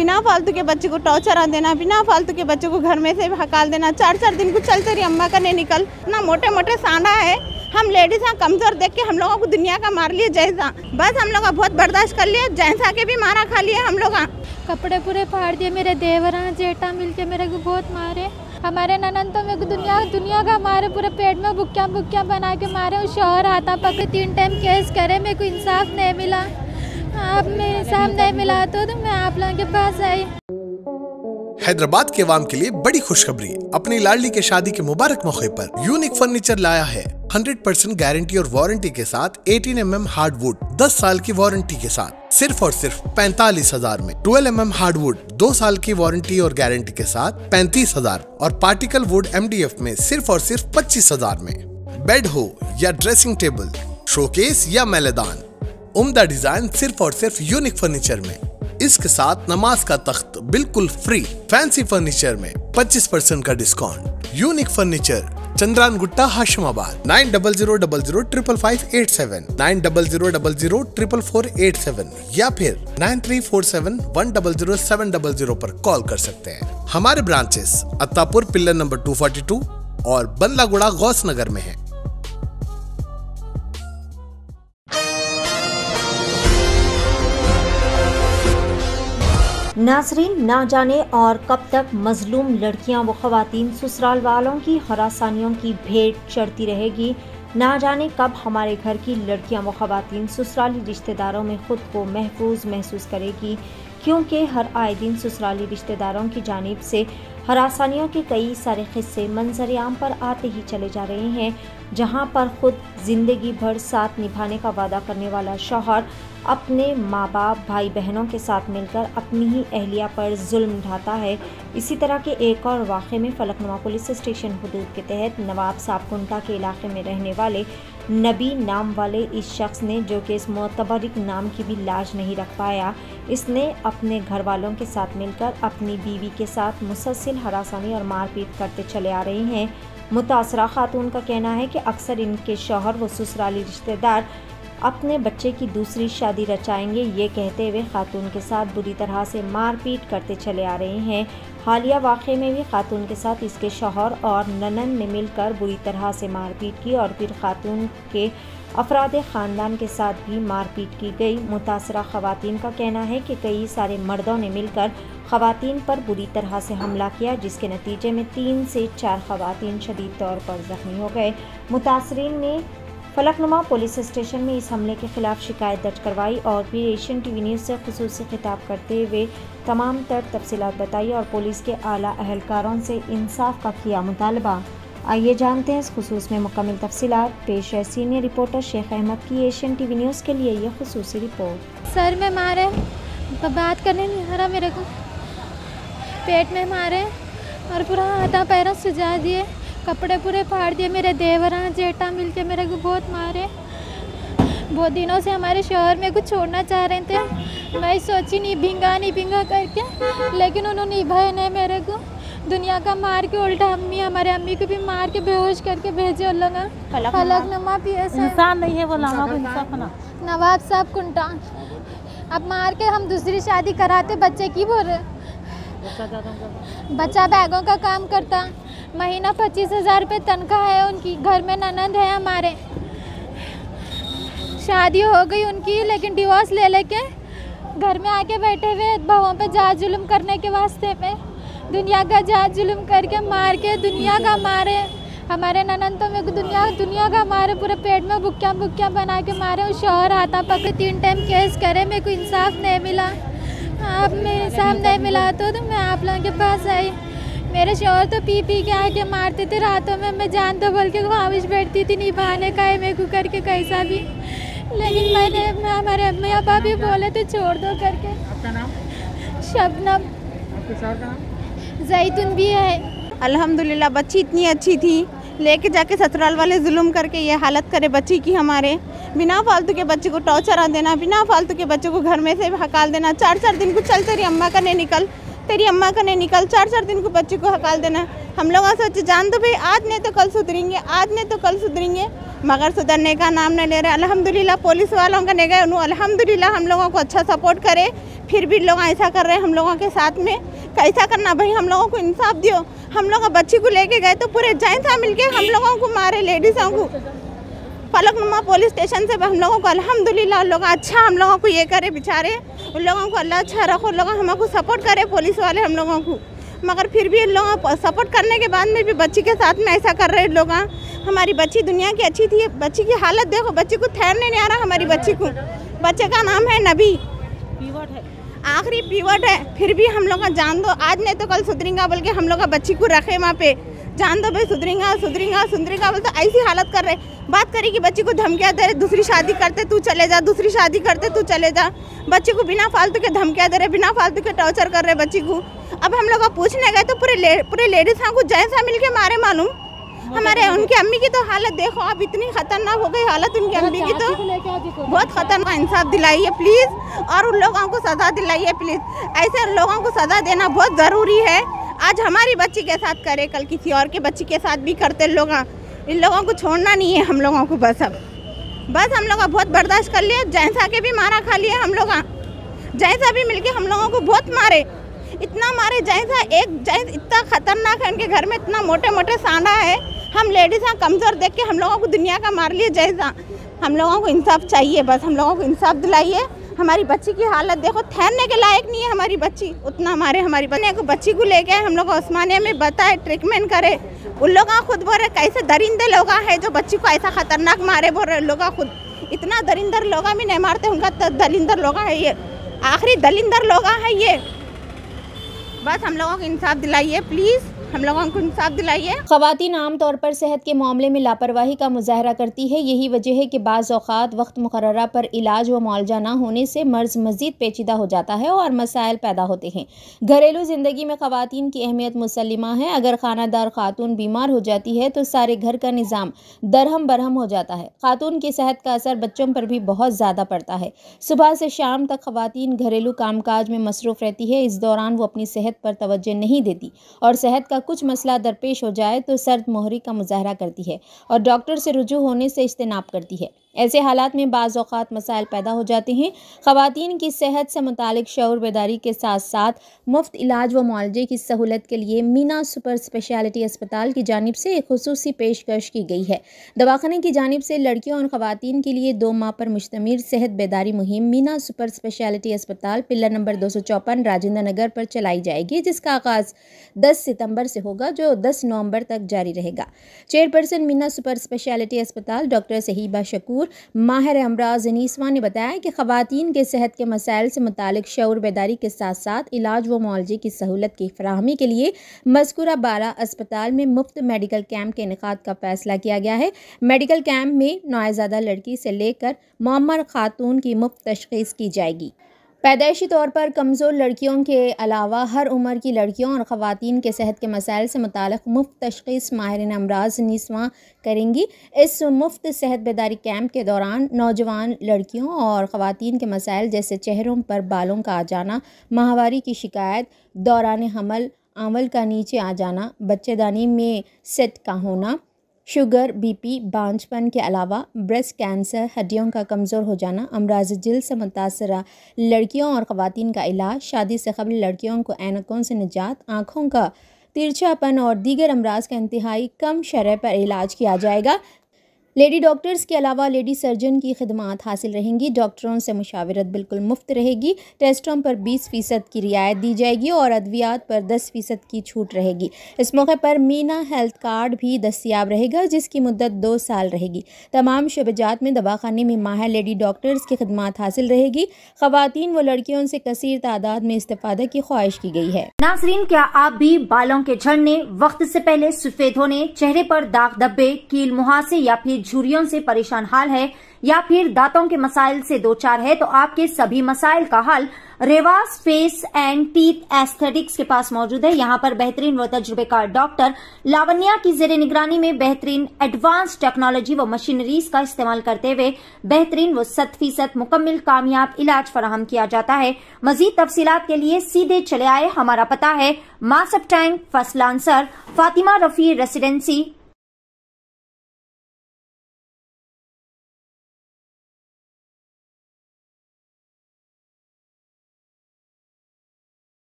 बिना फालतू के बच्चे को टॉर्चर आ देना, बिना फालतू के बच्चे को घर में से हकाल देना चार चार दिन को चलते रही अम्मा का नहीं निकल। इतना मोटे मोटे सांडा है। हम लेडीज़ हैं, कमज़ोर देख के हम लोगों को दुनिया का मार लिए, जैसा। बस हम लोग बहुत बर्दाश्त कर लिए, जैसा के भी मारा खा लिए हम लोग कपड़े पूरे फाड़ दिए, मेरे देवरा जेठा मिलके मेरे को बहुत मारे। हमारे ननन तो मेरे को दुनिया दुनिया का मारे, पूरे पेट में बुक्कियाँ बुक्कियाँ बना के मारे और शोहर आता पकड़े, तीन टाइम केस करे, मेरे को इंसाफ नहीं मिला। आप मेरे नहीं मिला तो, तो मैं आप लोगों के पास आई। हैदराबाद के अवाम के लिए बड़ी खुशखबरी। अपनी लाडली के शादी के मुबारक मौके पर यूनिक फर्नीचर लाया है। 100% गारंटी और वारंटी के साथ 18 एम एम हार्डवुड 10 साल की वारंटी के साथ। सिर्फ़ और सिर्फ़ पैंतालीस हज़ार में 12 एम एम हार्डवुड दो साल की वारंटी और गारंटी के साथ पैंतीस हज़ार और पार्टिकल वुड एमडीएफ में सिर्फ़ और सिर्फ़ पच्चीस हज़ार में। बेड हो या ड्रेसिंग टेबल शोकेस या मैलेदान उम्दा डिज़ाइन सिर्फ़ और सिर्फ़ यूनिक फर्नीचर में इसके साथ नमाज़ का तख्त बिल्कुल फ्री फैंसी फर्नीचर में 25 परसेंट का discount unique furniture Chandrayangutta Hashimabad nine double zero double zero triple five eight seven nine double zero double zero triple four eight seven या फिर nine three four seven one double zero seven double zero पर call कर सकते हैं हमारे branches Attapur pillar number two forty two और बंदलागुड़ा गौस नगर में है नाजरीन, ना जाने और कब तक मजलूम लड़कियाँ व खातन ससुराल वालों की हरासानियों की भेंट चढ़ती रहेगी। ना जाने कब हमारे घर की लड़कियाँ व खातन ससुराली रिश्तेदारों में ख़ुद को महफूज महसूस करेगी, क्योंकि हर आए दिन ससुराली रिश्तेदारों की जानब से हरासानियों के कई सारे किस्से मंजर आम पर आते ही चले जा रहे हैं, जहाँ पर ख़ुद ज़िंदगी भर साथ निभाने का वादा करने वाला शौहर अपने माँ बाप भाई बहनों के साथ मिलकर अपनी ही अहलिया पर जुल्म ढाता है। इसी तरह के एक और वाक़े में फलकनुमा पुलिस स्टेशन हदूद के तहत नवाब साहबकुंटा के इलाके में रहने वाले नबी नाम वाले इस शख्स ने, जो कि इस मोतबरिक नाम की भी लाज नहीं रख पाया, इसने अपने घर वालों के साथ मिलकर अपनी बीवी के साथ मुसलसिल हरासानी और मारपीट करते चले आ रहे हैं। मुतासरा खातून का कहना है कि अक्सर इनके शोहर व ससुराली रिश्तेदार अपने बच्चे की दूसरी शादी रचाएँगे, ये कहते हुए खातून के साथ बुरी तरह से मारपीट करते चले आ रहे हैं। हालिया वाक़े में भी खातून के साथ इसके शौहर और ननन ने मिलकर बुरी तरह से मारपीट की और फिर खातून के अफराद ख़ानदान के साथ भी मारपीट की गई। मुतासर ख़वातीन का कहना है कि कई सारे मर्दों ने मिलकर ख़वातीन पर बुरी तरह से हमला किया, जिसके नतीजे में तीन से चार ख़वातीन शदीद तौर पर ज़ख्मी हो गए। मुतासरीन ने फलकनुमा पुलिस स्टेशन में इस हमले के खिलाफ शिकायत दर्ज करवाई और फिर एशियन टीवी न्यूज़ से खसूस खिताब करते हुए तमाम तर तफसीत बताई और पुलिस के आला अहलकारों से इंसाफ का किया मुतालबा। आइए जानते हैं इस खसूस में मुकम्मल तफसीत पेश है सीनियर रिपोर्टर शेख अहमद की एशियन टी वी न्यूज़ के लिए यह खसूस रिपोर्ट। सर, में मारे बात करने नहीं आ रहा मेरे को। पेट में मारे और पूरा हाथा पैरों सुझा दिए। कपड़े पूरे फाड़ दिए मेरे देवरा जेठा मिलके मेरे को बहुत मारे। बहुत दिनों से हमारे शहर में कुछ छोड़ना चाह रहे थे। मैं सोची नहीं भिंगा नहीं भिंगा करके लेकिन उन्होंने निभाए नहीं मेरे को। दुनिया का मार के उल्टा अम्मी हमारे अम्मी को भी मार के बेहोश करके भेजे उन लोग फलक नमा पी इंसान नहीं है वो नवाब साहब। कुंटा अब मार के हम दूसरी शादी कराते बच्चे की बोल रहे बच्चा बैगों का काम करता। महीना पच्चीस हज़ार रुपये तनख्वाह है उनकी। घर में ननंद है हमारे। शादी हो गई उनकी लेकिन डिवोर्स ले लेके घर में आके बैठे हुए बहुओं पे जा जुल्म करने के वास्ते में दुनिया का जा जुल्म करके मार के दुनिया का मारे। हमारे ननन तो मेरे को दुनिया दुनिया का मारे पूरे पेट में बुक्कियाँ बुक्कियाँ बना के मारे। और शोहर आता पकड़े तीन टाइम केस करे मेरे को इंसाफ नहीं मिला। आप मेरे इंसाफ नहीं मिला तो, तो मैं आप लोगों के पास आई। मेरे शोहर तो पी पी के आके मारते थे रातों में। मैं जान तो बोल के ख्वाहिश बैठती थी निभाने का है मेरे को करके कैसा भी। लेकिन मैंने मैं हमारे अम्मी अब्बा भी बोले थे छोड़ दो करके। आपका नाम? शबनम। जैतून भी है। अल्हम्दुलिल्लाह बच्ची इतनी अच्छी थी। लेके जाके ससुराल वाले जुल्म करके ये हालत करे बच्ची की हमारे। बिना फालतू के बच्चे को टॉर्चर आ देना बिना फालतू के बच्चे को घर में से हकाल देना। चार चार दिन को चलते तेरी अम्मा का नहीं निकल। तेरी अम्मा का नहीं निकल, चार चार दिन को बच्चे को हकाल देना। हम लोग सोचे जान दो भाई, आज नहीं तो कल सुधरेंगे, आज नहीं तो कल सुधरेंगे। मगर सुधरने का नाम नहीं ले रहे। अल्हम्दुलिल्लाह, पुलिस वालों का नहीं गए उन्होंने अल्हम्दुलिल्लाह, हम लोगों को अच्छा सपोर्ट करे। फिर भी लोग ऐसा कर रहे हैं हम लोगों के साथ में। कैसा करना भाई, हम लोगों को इंसाफ दियो। हम लोग बच्ची को लेके गए तो पूरे जैन सा मिलके हम लोगों को मारे लेडीज़ों को फलकनुमा पुलिस स्टेशन से हम लोगों को अल्हम्दुलिल्लाह लोग अच्छा हम लोगों को ये करे बेचारे। उन लोगों को अल्लाह अच्छा रखो उन लोग हमको सपोर्ट करे पुलिस वाले हम लोगों को। मगर फिर भी इन लोगों को सपोर्ट करने के बाद में भी बच्ची के साथ में ऐसा कर रहे हैं लोग हमारी बच्ची दुनिया की अच्छी थी बच्ची की हालत देखो बच्ची को ठहरने नहीं आ रहा हमारी बच्ची को। बच्चे का नाम है नबी। है। आखिरी पीवट है फिर भी हम लोग का जान दो आज नहीं तो कल सुधरेंगा बोल के हम लोग का बच्ची को रखे वहाँ पे। जान दो भाई सुधरेंगा सुधरेंगा सुधरेंगा बोल तो ऐसी हालत कर रहे बात करी कि बच्ची को धमकिया दे रहे दूसरी शादी करते तू चले जा दूसरी शादी करते तू चले जा। बच्ची को बिना फालतू के धमकिया दे रहे बिना फालतू के टॉर्चर कर रहे बच्ची को। अब हम लोग पूछने गए तो पूरे ले, पूरे लेडीज़ हाँ को जैसा मिल के मारे मालूम। हमारे उनकी अम्मी की तो हालत देखो अब इतनी खतरनाक हो गई हालत उनकी अम्मी की तो। बहुत खतरनाक इंसाफ दिलाइए प्लीज़ और उन लोगों को सज़ा दिलाइए प्लीज़। ऐसे लोगों को सज़ा देना बहुत ज़रूरी है। आज हमारी बच्ची के साथ करे, कल किसी और के बच्ची के साथ भी करते लोग इन लोगों को छोड़ना नहीं है हम लोगों को बस अब। बस हम लोग बहुत बर्दाश्त कर लिए जैसा के भी मारा खा लिया हम लोग जैसा भी मिलके हम लोगों को बहुत मारे। इतना मारे जैसा एक, जैस इतना खतरनाक है उनके घर में इतना मोटे मोटे सांडा है। हम लेडीज़ हैं, कमज़ोर देख के हम लोगों को दुनिया का मार लिए जैसा। हम लोगों को इंसाफ चाहिए, बस हम लोगों को इंसाफ दिलाइए। हमारी बच्ची की हालत देखो, ठहरने के लायक नहीं है हमारी बच्ची। उतना हमारे हमारी बने को बच्ची को लेके हम लोग उस्मानिया में बताए ट्रीटमेंट करे। उन लोग खुद बोल रहे, कैसे दरिंदे लोग हैं जो बच्ची को ऐसा खतरनाक मारे? बोल रहे लोग खुद। इतना दरिंदर लोग भी नहीं मारते, उनका दलिंदर लोग है ये। आखिरी दलिंदर लोग है ये। बस हम लोगों को इंसाफ दिलाइए प्लीज़ हम लोगों को इंसाफ दिलाइए। खवतिन आमतौर पर सेहत के मामले में लापरवाही का मुजाहरा करती है। यही वजह है कि बाज़ अवत वक्त मुकर पर इलाज व मुआवजा न होने से मर्ज मज़ीद पेचीदा हो जाता है और मसाइल पैदा होते हैं। घरेलू ज़िंदगी में ख़वान की अहमियत मुसलमा है। अगर खानादार खातून बीमार हो जाती है तो सारे घर का निज़ाम दरहम बरहम हो जाता है। खातून की सेहत का असर बच्चों पर भी बहुत ज़्यादा पड़ता है। सुबह से शाम तक खवतिन घरेलू कामकाज में मसरूफ़ रहती है। इस दौरान वो अपनी सेहत पर तोज्जो नहीं देती और सेहत का कुछ मसला दरपेश हो जाए तो सर्द मोहरी का मुजाहरा करती है और डॉक्टर से रुजू होने से इज्तनाब करती है। ऐसे हालात में बाज़ात मसाइल पैदा हो जाते हैं। ख़वान की सेहत से मुतल शौर बेदारी के साथ साथ मुफ़्त इलाज व मुआवजे की सहूलत के लिए मीना सुपर स्पेशलिटी अस्पताल की जानब से एक खसूस पेशकश की गई है। दवाखाने की जानब से लड़कियों और ख़वान के लिए दो माह पर मुश्तमिल सेहत बेदारी मुहिम मीना सुपर स्पेशलिटी अस्पताल पिल्लर नंबर दो सौ चौपन राजेंद्र नगर पर चलाई जाएगी, जिसका आगाज़ दस सितंबर से होगा, जो दस नवंबर तक जारी रहेगा। चेयरपर्सन मीना सुपर स्पेशलिटी अस्पताल डॉक्टर सहीबा शकूर मशहूर माहिर अमराज अनीसवा ने बताया कि खवतिन के सेहत के मसाइल से मुतल शौर बेदारी के साथ साथ इलाज व मुआवजे की सहूलत की फरहमी के लिए मस्कुरा बारा अस्पताल में मुफ़्त मेडिकल कैंप के इनका का फैसला किया गया है। मेडिकल कैंप में नोएजादा लड़की से लेकर मम्मर खातून की मुफ़्त तशखीस की जाएगी। पैदाइशी तौर पर कमज़ोर लड़कियों के अलावा हर उम्र की लड़कियों और ख़वान के सेहत के मसाइल से मुतल मुफ़्त तशीस माहरीन अमराज निस्वा करेंगी। इस मुफ़्त सेहत बेदारी कैंप के दौरान नौजवान लड़कियों और ख़वान के मसाइल जैसे चेहरों पर बालों का आ जाना, माहवारी की शिकायत, दौरान हमल अमल का नीचे आ जाना बच्चेदानी में सेट का होना शुगर, बीपी, बांझपन के अलावा ब्रेस्ट कैंसर हड्डियों का कमज़ोर हो जाना, अमराज जिल से मुतासर लड़कियों और ख़वान का इलाज, शादी से कबल लड़कियों को एनकों से निजात, आँखों का तिरछापन और दीगर अमराज का इंतहाई कम शरह पर इलाज किया जाएगा। लेडी डॉक्टर्स के अलावा लेडी सर्जन की खदमात हासिल रहेंगी। डॉक्टरों से मुशावरत बिल्कुल मुफ़्त रहेगी। टेस्टों पर 20 फ़ीसद की रियायत दी जाएगी और अद्वियात पर 10 फ़ीसद की छूट रहेगी। इस मौके पर मीना हेल्थ कार्ड भी दस्तियाब रहेगा, जिसकी मुद्दत दो साल रहेगी। तमाम शबजात में दवाखाने में माहिर लेडी डॉक्टर्स की खदमात हासिल रहेगी। खातन व लड़कियों से कसर तादाद में इस्तेफादा की ख्वाहिश की गई है। नाजरीन, क्या आप भी बालों के झड़ने, वक्त से पहले सफ़ेद होने, चेहरे पर दाग धब्बे, कील मुहासे या फिर झुरियों से परेशान हाल है या फिर दांतों के मसाइल से दो चार है तो आपके सभी मसाइल का हल Revas face and teeth aesthetics के पास मौजूद है। यहाँ पर बेहतरीन व तजुर्बेकार डॉक्टर लावण्या की जेर निगरानी में बेहतरीन एडवांस टेक्नोलॉजी व मशीनरीज का इस्तेमाल करते हुए बेहतरीन व सत फ़ीसद मुकम्मल कामयाब इलाज फराहम किया जाता है। मजीद तफसीत के लिए सीधे चले आए, हमारा पता है Masab tank, first lancer, Fatima Rafi residency